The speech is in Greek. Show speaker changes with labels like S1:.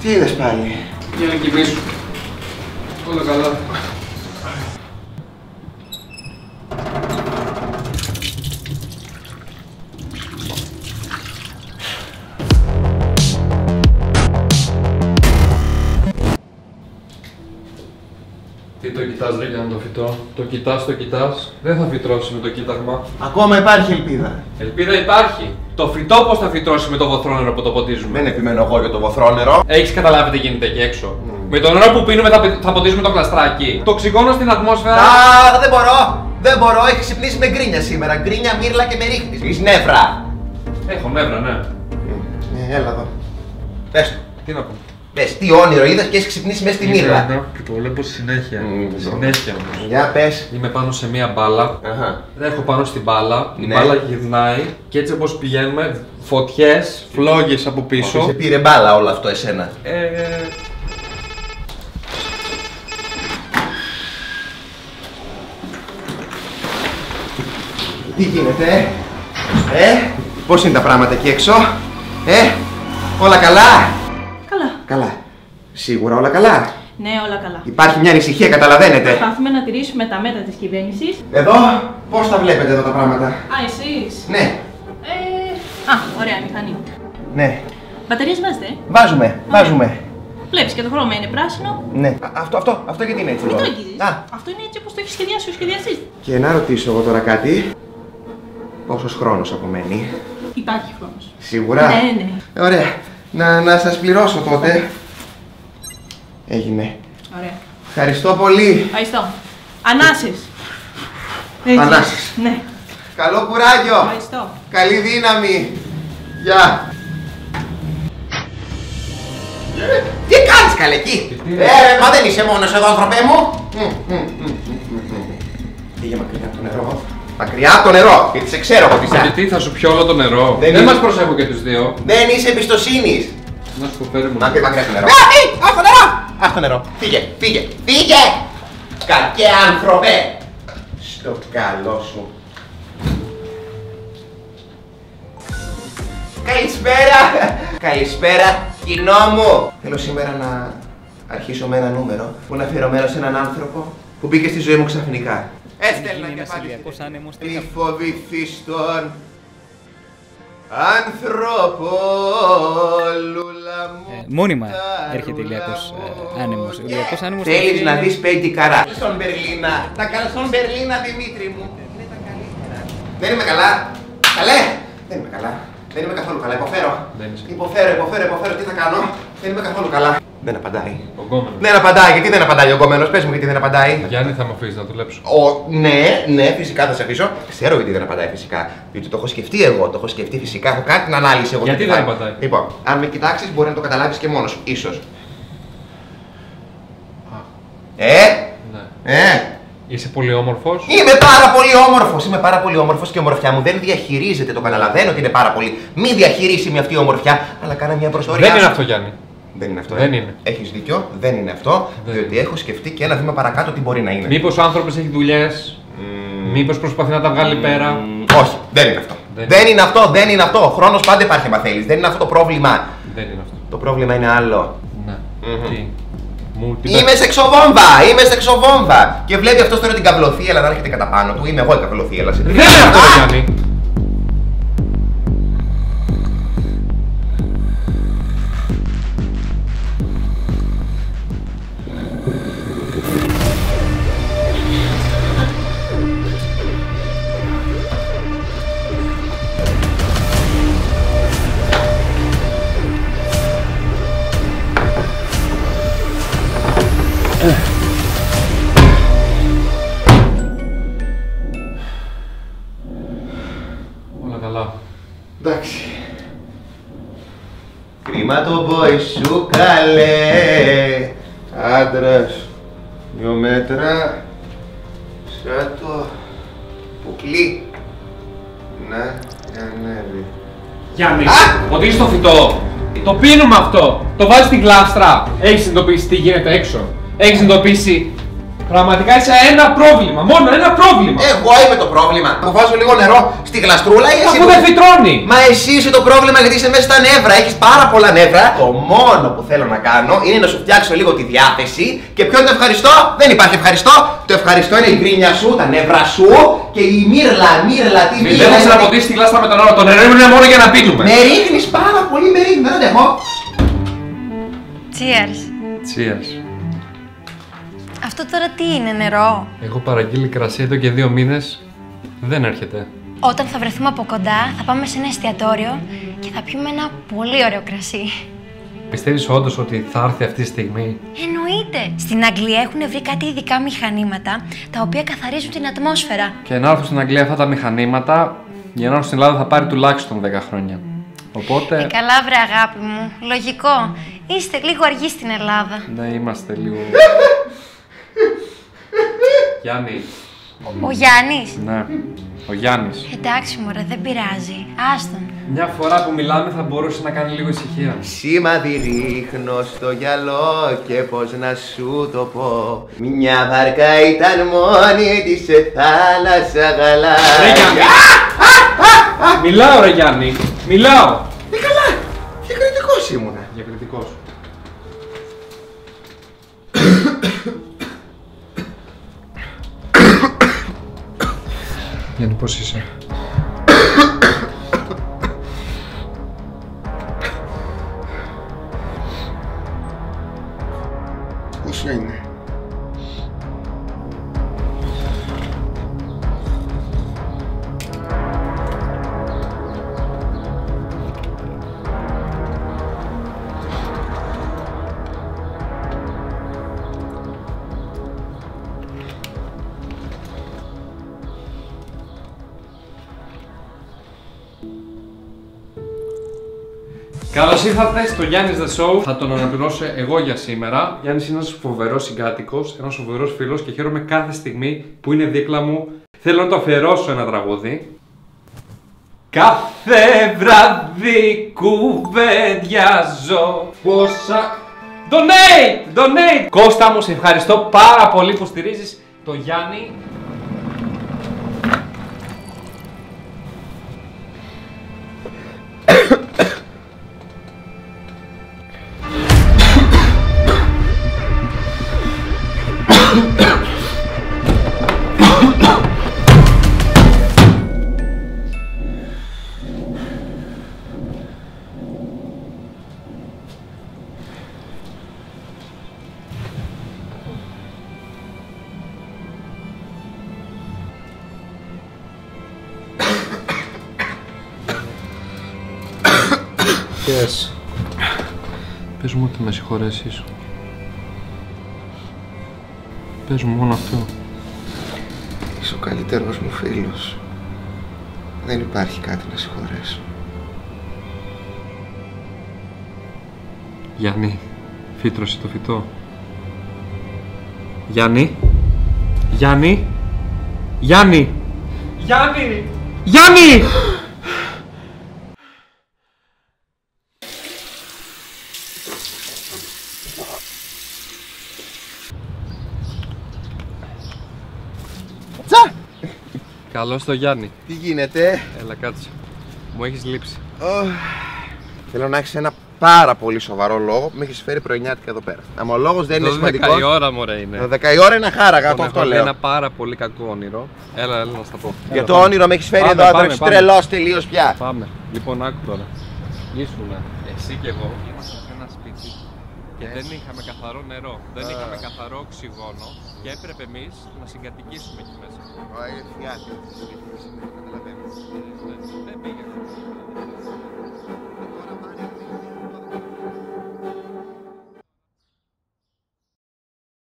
S1: Τι είδες πάλι.
S2: Για να κοιμήσω. Όλα καλά. Το κοιτάς ρε Γιάννη το φυτό, το κοιτάς, το κοιτάς, δεν θα φυτρώσει με το κοίταγμα.
S1: Ακόμα υπάρχει ελπίδα.
S2: Ελπίδα υπάρχει. Το φυτό πώς θα φυτρώσει με το βοθρό νερό που το ποτίζουμε;
S1: Δεν επιμένω εγώ για το βοθρό νερό.
S2: Έχεις καταλάβει τι γίνεται εκεί έξω; Με το νερό που πίνουμε θα, πι- θα ποτίζουμε το κλαστράκι. Το οξυγόνο στην ατμόσφαιρα.
S1: Α, δεν μπορώ. Δεν μπορώ. Έχει ξυπνήσει με γκρίνια σήμερα. Γκρίνια, μύρλα και με ρίχνεις. Είσαι νεύρα.
S2: Έχω νεύρα, ναι.
S1: Ε, έλα εδώ. Πες το.
S2: Τι να πω.
S1: Πες, τι όνειρο είδες και έχεις ξυπνήσει μέσα στη μύρλα.
S2: Και το βλέπω συνέχεια.
S1: Μμμ,
S2: Συνέχεια όμως.
S1: Για πες.
S2: Είμαι πάνω σε μία μπάλα.
S1: Αχα.
S2: Έχω πάνω στην μπάλα. Η
S1: Ναι.
S2: μπάλα γυρνάει και έτσι όπως πηγαίνουμε, φωτιές, φλόγες από
S1: Σε
S2: πίσω.
S1: πήρε μπάλα όλο αυτό εσένα.
S2: Ε,
S1: Τι γίνεται, ε; Ε, πώς είναι τα πράγματα εκεί έξω, ε, όλα καλά;
S3: Καλά.
S1: Καλά. Σίγουρα όλα καλά.
S3: Ναι, όλα καλά.
S1: Υπάρχει μια ανησυχία, καταλαβαίνετε.
S3: Προσπαθούμε να τηρήσουμε τα μέτρα της κυβέρνησης.
S1: Εδώ, πώς τα βλέπετε εδώ τα πράγματα;
S3: Α, εσείς;
S1: Ναι,
S3: Ε... Α, ωραία, μηχανή.
S1: ναι.
S3: Μπαταρίες βάζετε, ε;
S1: Βάζουμε, βάζουμε.
S3: Βλέπεις και το χρώμα είναι πράσινο.
S1: Ναι. Α, αυτό, αυτό, αυτό γιατί είναι έτσι
S3: Μην
S1: εδώ;
S3: το αγγίζεις.
S1: Α,
S3: Αυτό είναι έτσι όπως το έχει σχεδιάσει ο σχεδιαστής.
S1: και να ρωτήσω εγώ τώρα κάτι. Πόσος χρόνος απομένει;
S3: Υπάρχει χρόνος.
S1: Σίγουρα;
S3: Ναι, ναι.
S1: Ωραία. Να, να σας πληρώσω τότε. Έγινε.
S3: Ωραία.
S1: Ευχαριστώ πολύ.
S3: Ευχαριστώ. Ανάσες. Έτσι.
S1: Ανάσες.
S3: Ναι.
S1: Καλό κουράγιο.
S3: Ευχαριστώ.
S1: Καλή δύναμη. Γεια. Ε, Τι κάνεις καλέ εκεί;
S2: τι-
S1: Ε, μα δεν είσαι μόνος εδώ άνθρωπέ μου. Μμ, μμ, μμ, μμ, μμ. Πήγε μακριά από το νερό. Μακριά από το νερό. Γιατί σε ξέρω εγώ τι είσαι.
S2: γιατί θα σου πιω όλο το νερό.
S1: Δεν
S2: Δεν,
S1: είναι-
S2: μας προσέχω και τους δύο.
S1: Δεν είσαι εμπιστοσύνης.
S2: Να σου πω φέρε μου.
S1: Μακριά, μακριά από το νερό. Α, τι, αχ το νερό. Αχ το νερό. Φύγε, φύγε, φύγε. Κακέ άνθρωπε. Στο καλό σου. Καλησπέρα! Καλησπέρα, κοινό μου! Θέλω σήμερα να αρχίσω με ένα νούμερο που είναι αφιερωμένο σε έναν άνθρωπο που μπήκε στη ζωή μου ξαφνικά. Έστελνα και πάλι. Μη φοβηθείς τον άνθρωπο, λούλα μου.
S4: Ε, μόνιμα
S1: τα
S4: έρχεται ηλιακός,
S1: ρούλα
S4: ε,
S1: μου.
S4: άνεμος. Ο
S1: Και
S4: ηλιακός άνεμος
S1: Θέλεις
S4: θα
S1: να
S4: έρθει-
S1: δεις πέντε καρά. Στον Μπερλίνα. Τα καλσόν Μπερλίνα, Δημήτρη μου. Είναι τα καλύτερα. Δεν είμαι καλά. Καλέ. Δεν είμαι καλά. Δεν είμαι καθόλου καλά. Υποφέρω.
S2: Δεν είσαι.
S1: Υποφέρω, υποφέρω, υποφέρω. Τι θα κάνω; Δεν είμαι καθόλου καλά. Δεν απαντάει.
S2: Ο γκόμενος.
S1: Δεν απαντάει. Γιατί δεν απαντάει ο κομμένο. Πες μου γιατί δεν απαντάει.
S2: Γιάννη θα με αφήσεις να δουλέψω.
S1: Ο, ναι, ναι, φυσικά θα σε αφήσω. Ξέρω γιατί δεν απαντάει φυσικά. Γιατί το έχω σκεφτεί εγώ, το έχω σκεφτεί φυσικά. Έχω κάνει την ανάλυση εγώ.
S2: Γιατί
S1: τι
S2: δεν
S1: θα-
S2: απαντάει;
S1: Λοιπόν, αν με κοιτάξεις, μπορεί να το καταλάβεις και μόνος σου. σω. Ε,
S2: Ναι.
S1: ε;
S2: Είσαι πολύ όμορφος;
S1: Είμαι πάρα πολύ όμορφος. Είμαι πάρα πολύ όμορφος και η ομορφιά μου δεν διαχειρίζεται. Το καταλαβαίνω ότι είναι πάρα πολύ. Μη διαχειρίσιμη αυτή η ομορφιά, αλλά κάνα μια προσωρινή.
S2: Δεν είναι αυτό Γιάννη.
S1: Δεν είναι αυτό.
S2: Δεν είναι.
S1: Έχεις δίκιο, δεν είναι αυτό.
S2: Δεν
S1: διότι έχω σκεφτεί και ένα βήμα παρακάτω τι μπορεί να είναι.
S2: Μήπως ο άνθρωπος έχει δουλειές;
S1: Μμμ.
S2: Μήπως προσπαθεί να τα βγάλει πέρα;
S1: Μμμ, Όχι, δεν είναι αυτό.
S2: Δεν
S1: Δεν, είναι αυτό, δεν είναι αυτό. Ο χρόνος πάντα υπάρχει, αν θέλει. Δεν είναι αυτό το πρόβλημα.
S2: Δεν είναι αυτό.
S1: Το πρόβλημα είναι άλλο.
S2: Ναι.
S1: Μμμ.
S2: Τι; Μου τι
S1: Είμαι σεξοβόμβα! Είμαι σεξοβόμβα! Και βλέπει αυτό τώρα την καυλοθύελα να έρχεται κατά πάνω του. Είμαι εγώ η καυλοθύελα.
S2: Δεν είναι αυτό ρε Γιάννη. Όλα καλά.
S1: Εντάξει. Κρίμα το boy σου καλέ. Άντρας. Δυο μέτρα. Σαν το πουκλί. Να ανέβει.
S2: Γιάννη, ποτίζεις το φυτό. Το πίνουμε αυτό. Το βάζεις στην γλάστρα. Έχεις συνειδητοποιήσει τι γίνεται έξω. Έχεις συνειδητοποιήσει Πραγματικά είσαι ένα πρόβλημα. Μόνο ένα πρόβλημα.
S1: Εγώ είμαι το πρόβλημα. Μου βάζω λίγο νερό στη γλαστρούλα ή εσύ.
S2: Αφού
S1: που-
S2: δεν φυτρώνει.
S1: Μα εσύ είσαι το πρόβλημα γιατί είσαι μέσα στα νεύρα. Έχεις πάρα πολλά νεύρα. Το μόνο που θέλω να κάνω είναι να σου φτιάξω λίγο τη διάθεση. Και ποιο είναι το ευχαριστώ; Δεν υπάρχει ευχαριστώ. Το ευχαριστώ είναι η γκρίνια σου, τα νεύρα σου και η μύρλα, μύρλα, τι
S2: Μην
S1: μύρλα.
S2: δεν
S1: είναι-
S2: να ποτίσει τη γλάστρα με το νερό. Το νερό είναι μόνο για να πίνουμε.
S1: Με ρίχνεις πάρα πολύ, με ρίχνεις. Δεν αντέχω.
S4: Cheers.
S2: Cheers.
S4: Αυτό τώρα τι είναι, νερό;
S2: Έχω παραγγείλει κρασί εδώ και δύο μήνες. Δεν έρχεται.
S4: Όταν θα βρεθούμε από κοντά, θα πάμε σε ένα εστιατόριο και θα πιούμε ένα πολύ ωραίο κρασί.
S2: Πιστεύεις όντως ότι θα έρθει αυτή τη στιγμή;
S4: Εννοείται! Στην Αγγλία έχουν βρει κάτι ειδικά μηχανήματα τα οποία καθαρίζουν την ατμόσφαιρα.
S2: Και να έρθουν στην Αγγλία αυτά τα μηχανήματα, για να έρθουν στην Ελλάδα θα πάρει τουλάχιστον 10 χρόνια. Οπότε.
S4: Ε, καλά, βρε αγάπη μου. Λογικό. Είστε λίγο αργοί στην Ελλάδα.
S2: Ναι, είμαστε λίγο. Γιάννης.
S4: Ο Γιάννης;
S2: Ναι. Ο Γιάννης.
S4: Εντάξει, μωρέ, δεν πειράζει. Άστον.
S2: Μια φορά που μιλάμε θα μπορούσε να κάνει λίγο ησυχία.
S1: Σήμαδι ρίχνω στο γυαλό και πως να σου το πω Μια βάρκα ήταν μόνη της σε θάλασσα
S2: Ρε
S1: γαλάζια
S2: Γιάννη! Μιλάω ρε Γιάννη! Μιλάω! Γιάννη πώς Καλώς ήρθατε στο Γιάννης The Show. Θα τον αναπληρώσω εγώ για σήμερα. Γιάννης είναι ένας φοβερός συγκάτοικος, ένας φοβερός φίλος και χαίρομαι κάθε στιγμή που είναι δίπλα μου. Θέλω να το αφιερώσω ένα τραγούδι. Κάθε βράδυ κουβεντιάζω πόσα... Donate! Donate! Κώστα μου, σε ευχαριστώ πάρα πολύ που στηρίζεις το Γιάννη.
S5: Yes.
S2: Πες μου ότι με συγχωρέσεις. Πες μου μόνο αυτό.
S1: Είσαι ο καλύτερος μου φίλος Δεν υπάρχει κάτι να συγχωρέσω
S2: Γιάννη, φύτρωσε το φυτό. Γιάννη. Γιάννη. Γιάννη. Γιάννη. Γιάννη. Καλώς το Γιάννη.
S1: Τι γίνεται;
S2: Έλα κάτσε. Μου έχεις λείψει.
S1: Ωχ. Θέλω να έχεις ένα πάρα πολύ σοβαρό λόγο που με έχεις φέρει πρωινιάτικα εδώ πέρα Άμα ο λόγος δεν είναι
S2: Το 10
S1: σημαντικό
S2: η ώρα μωρέ είναι.
S1: Το 10 η ώρα είναι χάραγα, το
S2: Τον
S1: αυτό
S2: έχω δει
S1: λέω
S2: ένα πάρα πολύ κακό όνειρο. Έλα, έλα να στα πω.
S1: Για
S2: Έλα,
S1: το
S2: πάμε.
S1: όνειρο με έχεις φέρει
S2: Πάμε,
S1: εδώ,
S2: πάμε,
S1: άντρας
S2: πάμε.
S1: τρελός τελείως πια
S2: Πάμε. Λοιπόν, άκου τώρα. Ήσουν εσύ και εγώ. Ήμασταν σε ένα σπίτι και δεν είχαμε καθαρό νερό. Δεν είχαμε καθαρό οξυγόνο και έπρεπε εμείς να συγκατοικήσουμε εκεί μέσα.
S1: Ωραία, φυγάτε.
S2: Ναι, Δεν πήγε.